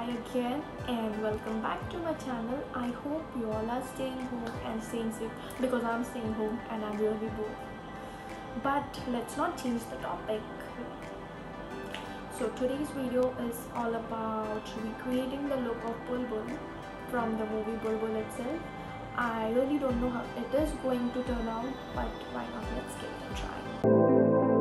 hi again and welcome back to my channel. I hope you all are staying home and staying safe because i'm staying home and i'm really bored. But let's not change the topic. So today's video is all about recreating the look of bulbul from the movie bulbul itself. I really don't know how it is going to turn out but why not? Let's give it a try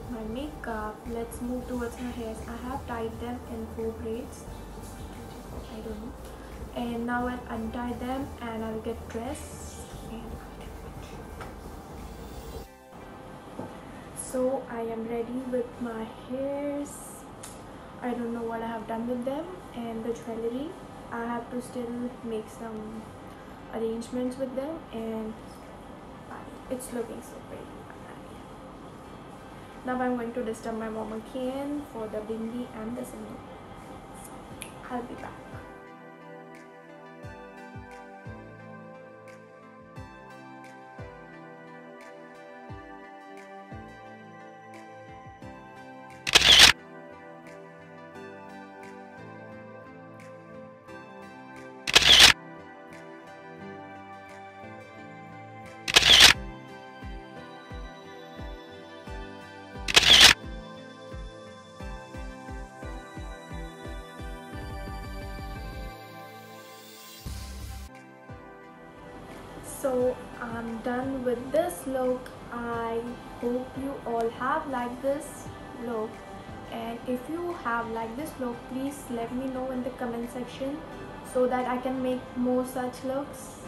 with my makeup. Let's move towards my hairs. I have tied them in four braids. I don't know. And now I'll untie them and I'll get dressed. So I am ready with my hairs. I don't know what I have done with them and the jewelry. I have to still make some arrangements with them and it's looking so pretty now I'm going to disturb my mom again for the bindi and the sindoor I'll be back so i'm done with this look. I hope you all have liked this look. And if you have liked this look please let me know in the comment section so that i can make more such looks